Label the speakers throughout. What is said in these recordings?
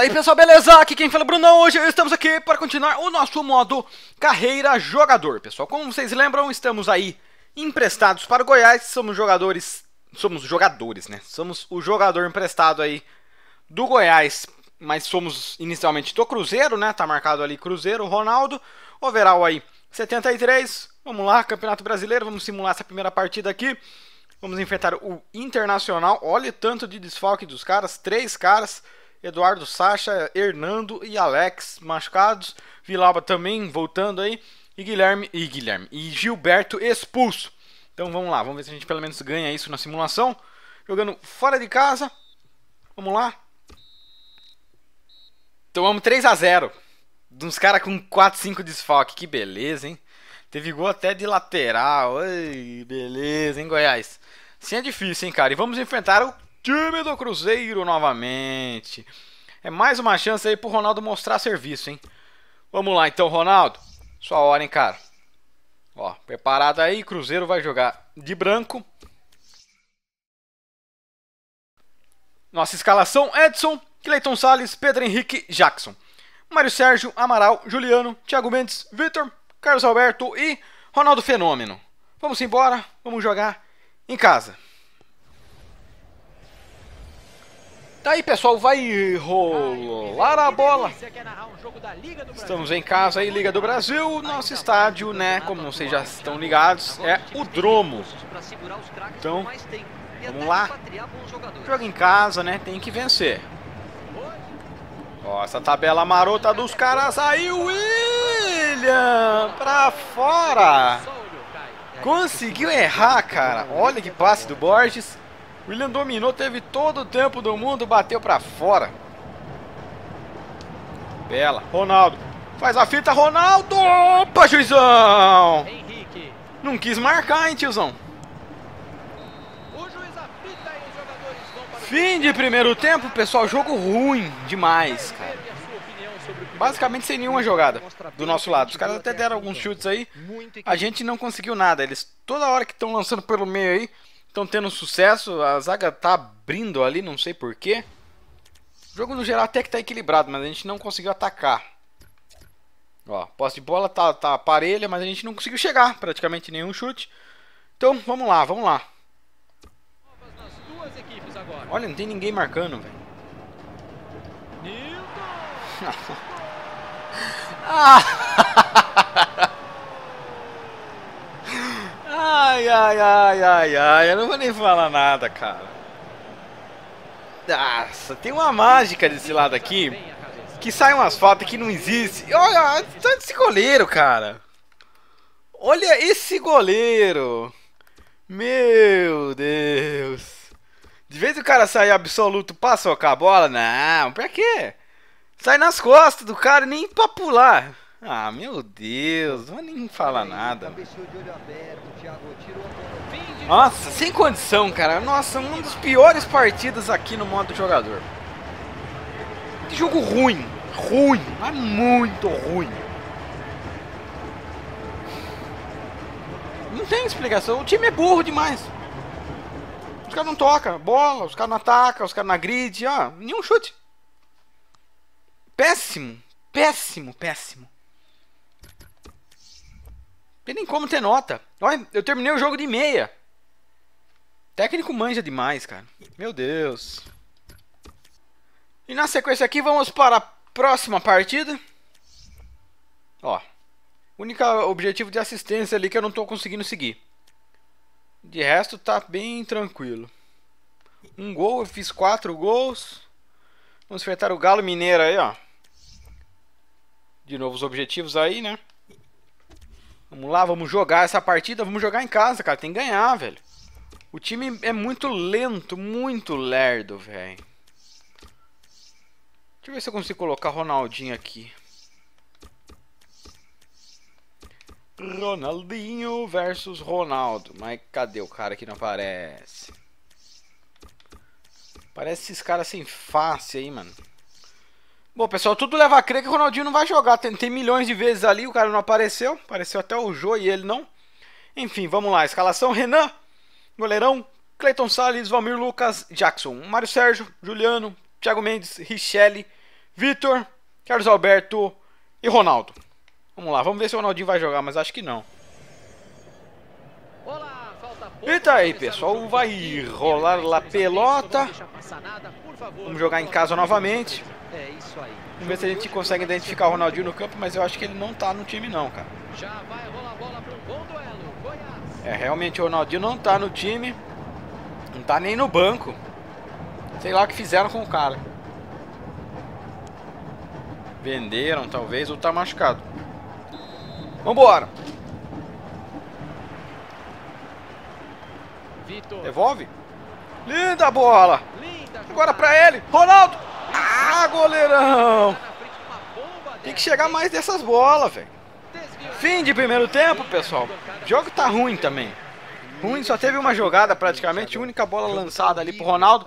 Speaker 1: Fala aí pessoal, beleza? Aqui quem fala é Brunão, hoje estamos aqui para continuar o nosso modo Carreira Jogador, pessoal. Como vocês lembram, estamos aí emprestados para o Goiás, somos jogadores, somos jogadores, né? Somos o jogador emprestado aí do Goiás, mas somos inicialmente do Cruzeiro, né? Tá marcado ali Cruzeiro, Ronaldo, overall aí 73. Vamos lá, Campeonato Brasileiro, vamos simular essa primeira partida aqui. Vamos enfrentar o Internacional. Olha tanto de desfalque dos caras, três caras. Eduardo Sacha, Hernando e Alex machucados. Vilaba também voltando aí. E Guilherme e Guilherme e Gilberto expulso. Então vamos lá, vamos ver se a gente pelo menos ganha isso na simulação. Jogando fora de casa. Vamos lá. Tomamos 3 a 0 Uns caras com 4, 5 desfalque. Que beleza, hein? Teve gol até de lateral. Beleza, hein, Goiás? Sim é difícil, hein, cara? E vamos enfrentar o time do Cruzeiro novamente. É mais uma chance aí pro Ronaldo mostrar serviço, hein? Vamos lá então, Ronaldo. Sua hora, hein, cara. Ó, preparado aí, Cruzeiro vai jogar de branco. Nossa escalação: Edson, Cleiton Salles, Pedro Henrique, Jackson. Mário Sérgio, Amaral, Juliano, Thiago Mendes, Vitor, Carlos Alberto e Ronaldo Fenômeno. Vamos embora, vamos jogar em casa. Tá pessoal, vai rolar a bola. Estamos em casa aí, Liga do Brasil. Nosso estádio, né? Como vocês já estão ligados, é o Dromo. Então, vamos lá. Jogo em casa, né? Tem que vencer. Ó, essa tabela marota dos caras aí, William! Pra fora! Conseguiu errar, cara. Olha que passe do Borges. William dominou, teve todo o tempo do mundo, bateu para fora. Bela, Ronaldo. Faz a fita, Ronaldo! Opa, juizão! Não quis marcar, hein, tiozão? Fim de primeiro tempo, pessoal. Jogo ruim demais, cara. Basicamente sem nenhuma jogada do nosso lado. Os caras até deram alguns chutes aí. A gente não conseguiu nada. Eles toda hora que estão lançando pelo meio aí, estão tendo sucesso. A zaga tá abrindo ali, não sei porquê. O jogo no geral até que tá equilibrado, mas a gente não conseguiu atacar. Ó, posse de bola tá, tá parelha, mas a gente não conseguiu chegar praticamente nenhum chute. Então, vamos lá, vamos lá. Olha, não tem ninguém marcando, velho. Ai, ai, ai, ai, ai, eu não vou nem falar nada, cara. Nossa, tem uma mágica desse lado aqui que sai umas fotos que não existe. Olha, olha esse goleiro, cara. Olha esse goleiro. Meu Deus. De vez o cara sair absoluto pra socar a bola, não, pra quê? Sai nas costas do cara nem pra pular. Ah, meu Deus, não vou nem falar nada. Nossa, sem condição, cara. Nossa, uma das piores partidas aqui no modo jogador. Que jogo ruim. Ruim, mas muito ruim. Não tem explicação. O time é burro demais. Caras não tocam bola, os caras não atacam, os caras não grid. Ó, nenhum chute. Péssimo, péssimo, péssimo. Tem nem como ter nota. Olha, eu terminei o jogo de meia. Técnico manja demais, cara. Meu Deus. E na sequência aqui, vamos para a próxima partida. Ó. Único objetivo de assistência ali que eu não estou conseguindo seguir. De resto, tá bem tranquilo. Um gol, eu fiz quatro gols. Vamos enfrentar o Galo Mineiro aí, ó. De novo os objetivos aí, né? Vamos lá, vamos jogar essa partida. Vamos jogar em casa, cara. Tem que ganhar, velho. O time é muito lento, muito lerdo, velho. Deixa eu ver se eu consigo colocar Ronaldinho aqui. Ronaldinho versus Ronaldo. Mas cadê o cara que não aparece? Parece esses caras sem face aí, mano. Bom, pessoal, tudo leva a crer que o Ronaldinho não vai jogar. Tentei milhões de vezes ali, o cara não apareceu. Apareceu até o Jô e ele não. Enfim, vamos lá. Escalação: Renan, goleirão, Cleiton Salles, Valmir Lucas, Jackson, Mário Sérgio, Juliano, Thiago Mendes, Richelli, Vitor, Carlos Alberto e Ronaldo. Vamos lá, vamos ver se o Ronaldinho vai jogar, mas acho que não. Eita aí, pessoal, vai rolar lá pelota. Vamos jogar em casa novamente. Vamos ver se a gente consegue identificar o Ronaldinho no campo, mas eu acho que ele não tá no time não, cara. É, realmente o Ronaldinho não tá no time. Não tá nem no banco. Sei lá o que fizeram com o cara. Venderam, talvez, ou tá machucado. Vambora. Devolve. Linda bola. Agora pra ele. Ronaldo. Ah, goleirão. Tem que chegar mais dessas bolas, velho. Fim de primeiro tempo, pessoal. O jogo tá ruim também. Ruim, só teve uma jogada praticamente. A única bola lançada ali pro Ronaldo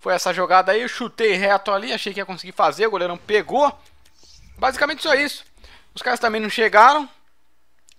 Speaker 1: foi essa jogada aí. Eu chutei reto ali, achei que ia conseguir fazer. O goleirão pegou. Basicamente só isso. Os caras também não chegaram.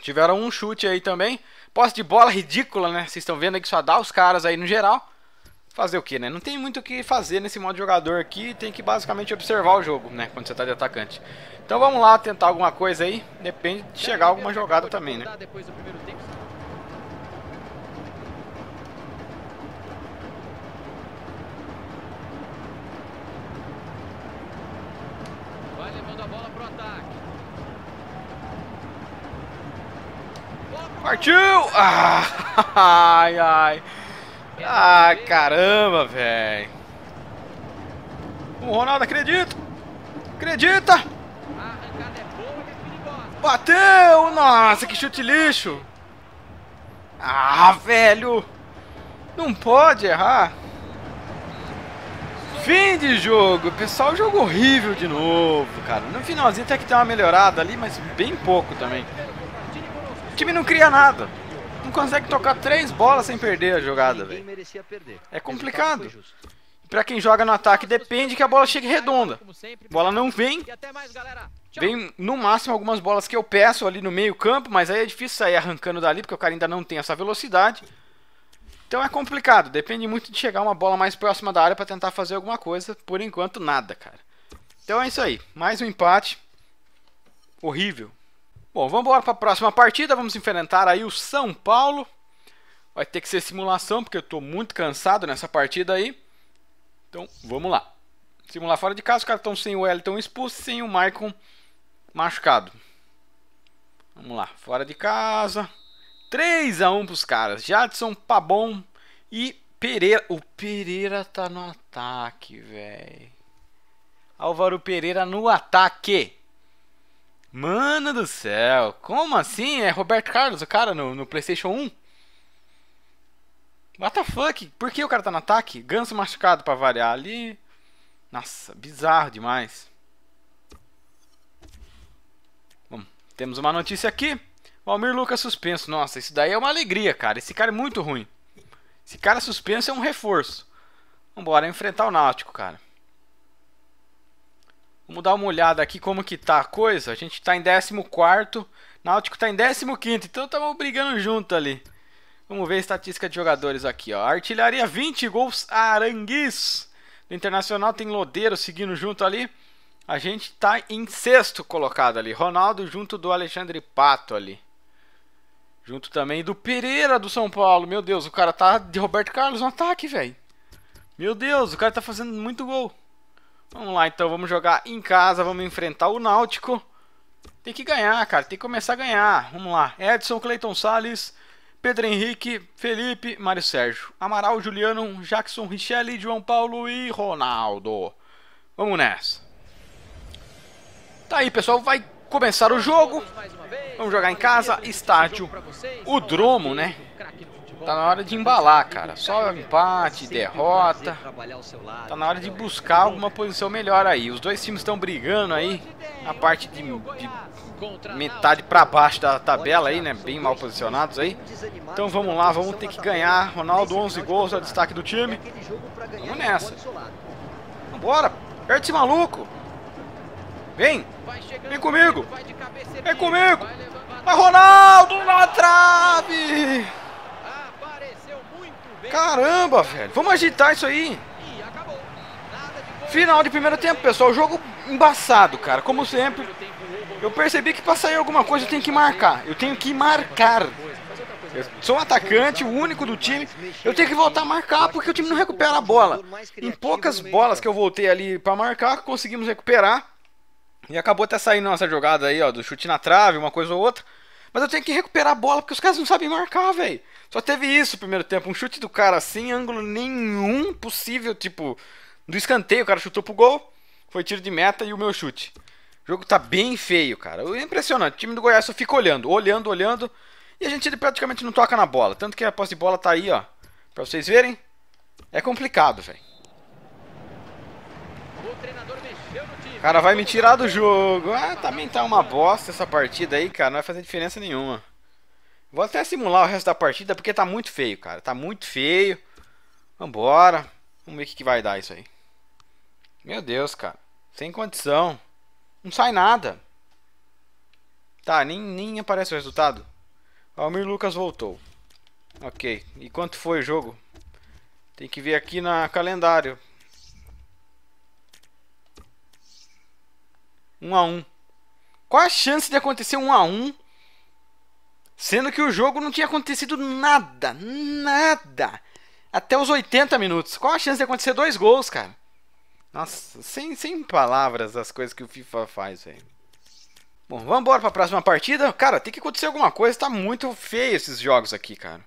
Speaker 1: Tiveram um chute aí também. Posse de bola ridícula, né? Vocês estão vendo aí que só dá os caras aí no geral. Fazer o que, né? Não tem muito o que fazer nesse modo jogador aqui. Tem que basicamente observar o jogo, né? Quando você tá de atacante. Então vamos lá tentar alguma coisa aí. Depende de chegar alguma jogada também, né?
Speaker 2: Vai levando a bola pro ataque.
Speaker 1: Partiu! Ah, ai, ai. Ah, caramba, velho. O Ronaldo acredita. Acredita. Bateu! Nossa, que chute lixo. Ah, velho. Não pode errar. Fim de jogo. Pessoal, jogo horrível de novo, cara. No finalzinho até que tem uma melhorada ali, mas bem pouco também. O time não cria nada. Não consegue tocar três bolas sem perder a jogada, velho. É complicado. Pra quem joga no ataque, depende que a bola chegue redonda.
Speaker 2: Sempre.
Speaker 1: Bola não vem. Vem no máximo algumas bolas que eu peço ali no meio campo, mas aí é difícil sair arrancando dali porque o cara ainda não tem essa velocidade. Então é complicado, depende muito de chegar uma bola mais próxima da área para tentar fazer alguma coisa. Por enquanto nada, cara. Então é isso aí, mais um empate. Horrível. Bom, vamos embora para a próxima partida, vamos enfrentar aí o São Paulo. Vai ter que ser simulação porque eu estou muito cansado nessa partida aí. Então, vamos lá. Simular fora de casa, os caras estão sem o Wellington expulso, sem o Maicon machucado. Vamos lá, fora de casa. 3 a 1 pros caras. Jadson, Pabon e Pereira. O Pereira tá no ataque, velho. Álvaro Pereira no ataque. Mano do céu. Como assim? É Roberto Carlos, o cara no, no PlayStation 1? What the fuck? Por que o cara tá no ataque? Ganso machucado pra variar ali. Nossa, bizarro demais. Bom, temos uma notícia aqui. O Almir Lucas suspenso. Nossa, isso daí é uma alegria, cara. Esse cara é muito ruim. Esse cara suspenso é um reforço. Vambora enfrentar o Náutico, cara. Vamos dar uma olhada aqui como que tá a coisa. A gente tá em 14º. Náutico tá em 15º. Então estamos brigando junto ali. Vamos ver a estatística de jogadores aqui, ó. Artilharia 20 gols Aranguis. No Internacional tem Lodeiro seguindo junto ali. A gente tá em sexto colocado ali. Ronaldo junto do Alexandre Pato ali. Junto também do Pereira do São Paulo. Meu Deus, o cara tá de Roberto Carlos no ataque, velho. Meu Deus, o cara tá fazendo muito gol. Vamos lá então, vamos jogar em casa, vamos enfrentar o Náutico. Tem que ganhar, cara, tem que começar a ganhar. Vamos lá. Edson, Cleiton Salles, Pedro Henrique, Felipe, Mário Sérgio, Amaral, Juliano, Jackson, Richelli, João Paulo e Ronaldo. Vamos nessa. Tá aí, pessoal, vai começar o jogo. Vamos jogar em casa, estádio, o Dromo, né? Tá na hora de embalar, cara. Só empate, derrota. Tá na hora de buscar alguma posição melhor aí. Os dois times estão brigando aí na parte de, de metade pra baixo da tabela aí, né? Bem mal posicionados aí. Então vamos lá, vamos ter que ganhar. Ronaldo 11 gols, é o destaque do time. Vamos nessa. Vambora, perde esse maluco. Vem! Vem comigo. Vem comigo.
Speaker 2: Vai,
Speaker 1: Ronaldo na trave! Caramba, velho. Vamos agitar isso aí. Final de primeiro tempo, pessoal. Jogo embaçado, cara. Como sempre. Eu percebi que pra sair alguma coisa eu tenho que marcar. Eu tenho que marcar. Eu sou um atacante, o único do time. Eu tenho que voltar a marcar porque o time não recupera a bola. Em poucas bolas que eu voltei ali pra marcar, conseguimos recuperar. E acabou até saindo nossa jogada aí, ó, do chute na trave, uma coisa ou outra. Mas eu tenho que recuperar a bola porque os caras não sabem marcar, velho. Só teve isso no primeiro tempo, um chute do cara assim, ângulo nenhum possível, tipo, do escanteio, o cara chutou pro gol, foi tiro de meta e o meu chute. O jogo tá bem feio, cara. É impressionante. O time do Goiás só fica olhando, olhando, olhando. E a gente praticamente não toca na bola. Tanto que a posse de bola tá aí, ó. Pra vocês verem. É complicado, velho.
Speaker 2: O treinador mexeu no time.
Speaker 1: O cara vai me tirar do jogo. Ah, também tá uma bosta essa partida aí, cara. Não vai fazer diferença nenhuma. Vou até simular o resto da partida porque tá muito feio, cara. Tá muito feio. Vambora. Vamos ver o que, que vai dar isso aí. Meu Deus, cara. Sem condição. Não sai nada. Tá, nem, nem aparece o resultado. Almir Lucas voltou. Ok. E quanto foi o jogo? Tem que ver aqui na calendário. 1 a 1 Qual a chance de acontecer 1 a 1 Sendo que o jogo não tinha acontecido nada. Nada. Até os 80 minutos. Qual a chance de acontecer dois gols, cara? Nossa, sem, sem palavras as coisas que o FIFA faz, velho. Bom, vamos embora para a próxima partida. Cara, tem que acontecer alguma coisa. Tá muito feio esses jogos aqui, cara.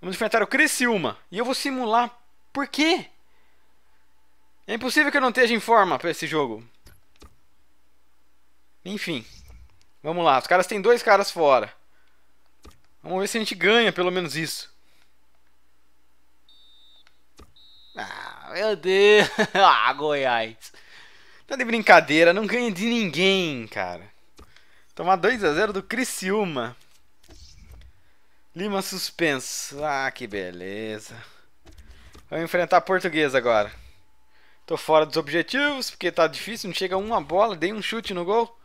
Speaker 1: Vamos enfrentar o Criciúma. E eu vou simular. Por quê? É impossível que eu não esteja em forma para esse jogo. Enfim. Vamos lá. Os caras têm dois caras fora. Vamos ver se a gente ganha pelo menos isso. Ah, meu Deus. ah, Goiás. Tá de brincadeira. Não ganha de ninguém, cara. Tomar 2 a 0 do Criciúma. Lima suspenso. Ah, que beleza. Vamos enfrentar a portuguesa agora. Tô fora dos objetivos, porque tá difícil, não chega uma bola, dei um chute no gol.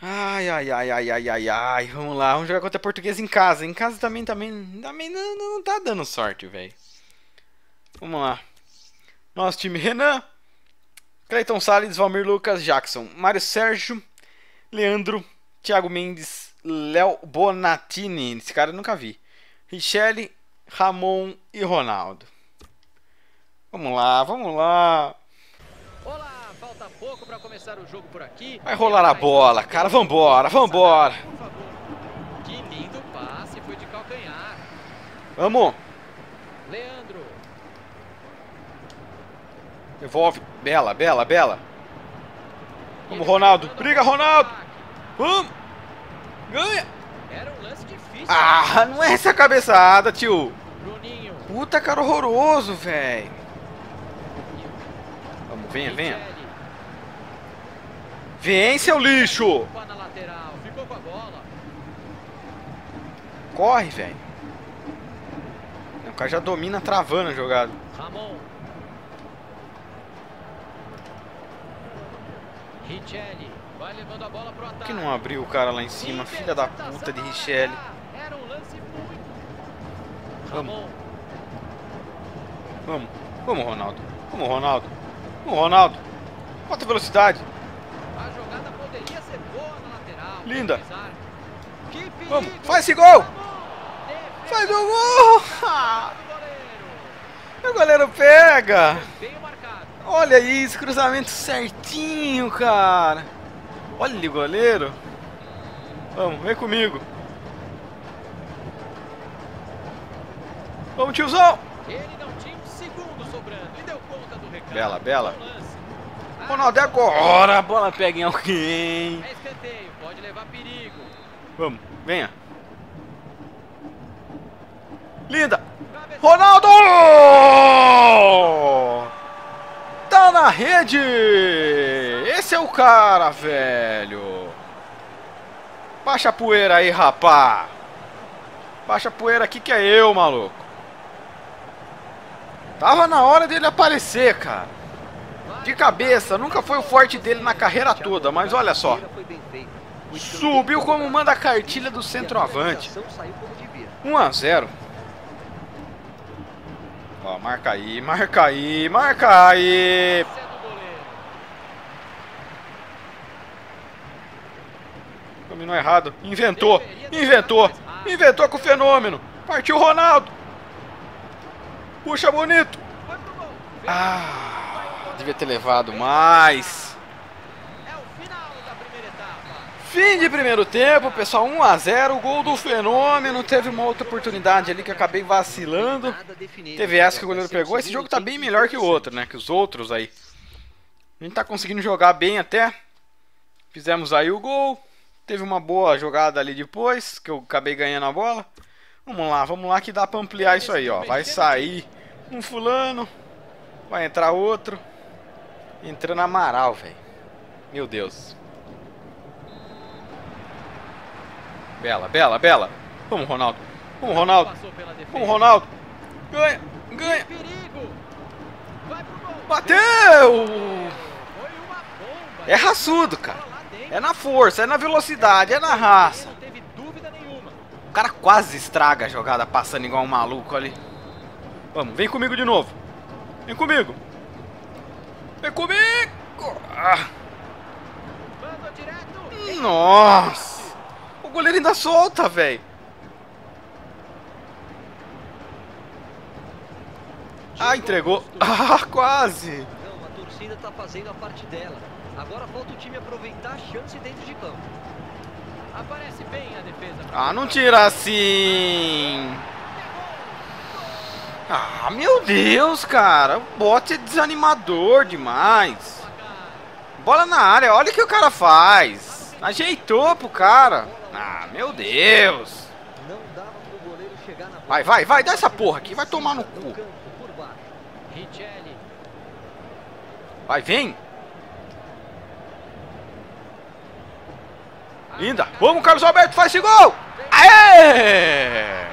Speaker 1: Ai, ai, ai, ai, ai, ai, ai. Vamos lá, vamos jogar contra a portuguesa em casa. Em casa também, também, também não, não tá dando sorte, velho. Vamos lá. Nosso time Renan, Cleiton Salles, Valmir Lucas, Jackson, Mário Sérgio, Leandro, Thiago Mendes, Léo Bonatini. Esse cara eu nunca vi. Richelle, Ramon e Ronaldo. Vamos lá, vamos lá.
Speaker 2: Olá, para começar o jogo por aqui.
Speaker 1: Vai rolar a bola, cara. Vambora, vambora.
Speaker 2: Por favor. Que lindo passe, foi de calcanhar.
Speaker 1: Vamos.
Speaker 2: Leandro.
Speaker 1: Devolve. Bela, bela, bela. Vamos, Ronaldo. Briga, Ronaldo. Vamos. Ganha.
Speaker 2: Era um lance difícil.
Speaker 1: Ah, não é essa cabeçada, tio.
Speaker 2: Bruninho.
Speaker 1: Puta cara horroroso, velho. Vamos, venha, venha.
Speaker 2: Richelli.
Speaker 1: Vem, seu lixo. Corre, velho. O cara já domina travando a jogada.
Speaker 2: Ramon. Richelli. Vai levando a bola pro
Speaker 1: Por
Speaker 2: ataque.
Speaker 1: que não abriu o cara lá em cima? Filha da puta de Richelle.
Speaker 2: Era um lance muito.
Speaker 1: Vamos. Vamos. Vamos, Ronaldo. Vamos, Ronaldo. Vamos, Ronaldo. Bota velocidade. Linda. Vamos. Faz esse gol. Faz o gol. O goleiro pega. Olha isso, cruzamento certinho, cara. Olha o goleiro. Vamos, vem comigo. Vamos, tiozão. Bela, bela. Ronaldo é agora. A bola pega em alguém.
Speaker 2: Levar perigo.
Speaker 1: Vamos, venha. Linda. Ronaldo! Tá na rede! Esse é o cara, velho! Baixa a poeira aí, rapá! Baixa a poeira aqui que é eu, maluco! Tava na hora dele aparecer, cara! de cabeça. Nunca foi o forte dele na carreira toda, mas olha só. Subiu como manda a cartilha do centroavante. 1 a 0. Ó, marca aí, marca aí, marca aí. Dominou errado. Inventou, inventou, inventou com o fenômeno. Partiu Ronaldo. Puxa bonito. Ah, devia ter levado mais. Fim de primeiro tempo, pessoal, 1 a 0 gol do Fenômeno, teve uma outra oportunidade ali que acabei vacilando. Teve essa que o goleiro pegou, esse jogo tá bem melhor que o outro, né, que os outros aí. A gente tá conseguindo jogar bem até. Fizemos aí o gol. Teve uma boa jogada ali depois, que eu acabei ganhando a bola. Vamos lá, vamos lá que dá pra ampliar isso aí, ó. Vai sair um fulano, vai entrar outro. Entrando Amaral, velho. Meu Deus. Bela, bela, bela. Vamos, Ronaldo. Vamos, Ronaldo. Vamos, Ronaldo. Ganha, ganha. Bateu! É raçudo, cara. É na força, é na velocidade, é na raça. O cara quase estraga a jogada passando igual um maluco ali. Vamos, vem comigo de novo. Vem comigo. Vem comigo. Ah. Nossa goleiro ainda solta, velho. Ah, entregou. Ah, quase.
Speaker 3: Não, a torcida tá fazendo a parte dela. Agora falta o time aproveitar a chance dentro de campo.
Speaker 2: Aparece bem a defesa.
Speaker 1: Ah, não tira assim. Ah, meu Deus, cara. O bote é desanimador demais. Bola na área, olha o que o cara faz. Ajeitou pro cara. Ah, meu Deus! Vai, vai, vai, dá essa porra aqui, vai tomar no cu. Vai, vem! Linda! Vamos, Carlos Alberto, faz esse gol! Aê!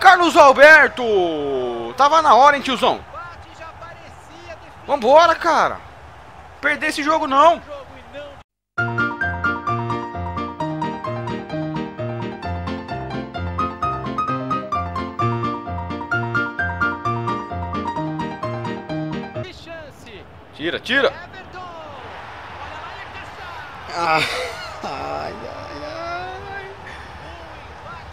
Speaker 1: Carlos Alberto! Tava na hora, hein, tiozão? Vambora, cara! Perder esse jogo não! Tira, tira. ai, ai, ai.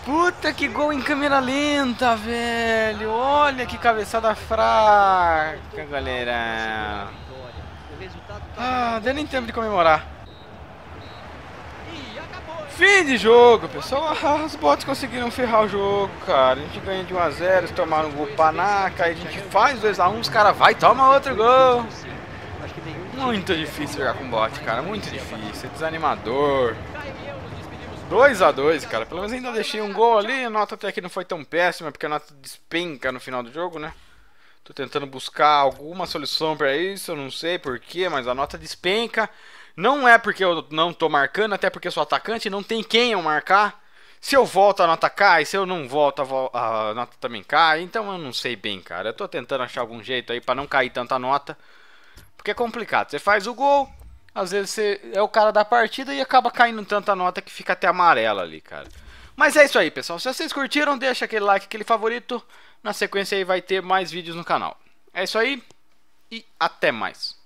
Speaker 1: Puta que gol em câmera lenta, velho. Olha que cabeçada fraca, galera. Ah, deu nem tempo de comemorar. Fim de jogo, pessoal. Ah, os bots conseguiram ferrar o jogo, cara. A gente ganha de 1x0, eles tomaram um gol panaca, aí a gente faz 2x1, os caras vai e toma outro gol. Muito difícil jogar com bot, cara. Muito difícil. É desanimador. 2x2, cara. Pelo menos ainda deixei um gol ali. A nota até que não foi tão péssima, porque a nota despenca no final do jogo, né? Tô tentando buscar alguma solução para isso. Eu não sei porquê, mas a nota despenca. Não é porque eu não tô marcando, até porque eu sou atacante. Não tem quem eu marcar. Se eu volto, a nota cai. Se eu não volto, a, nota também cai. Então eu não sei bem, cara. Eu tô tentando achar algum jeito aí para não cair tanta nota. Porque é complicado. Você faz o gol, às vezes você é o cara da partida e acaba caindo tanta nota que fica até amarela ali, cara. Mas é isso aí, pessoal. Se vocês curtiram, deixa aquele like, aquele favorito. Na sequência aí vai ter mais vídeos no canal. É isso aí e até mais.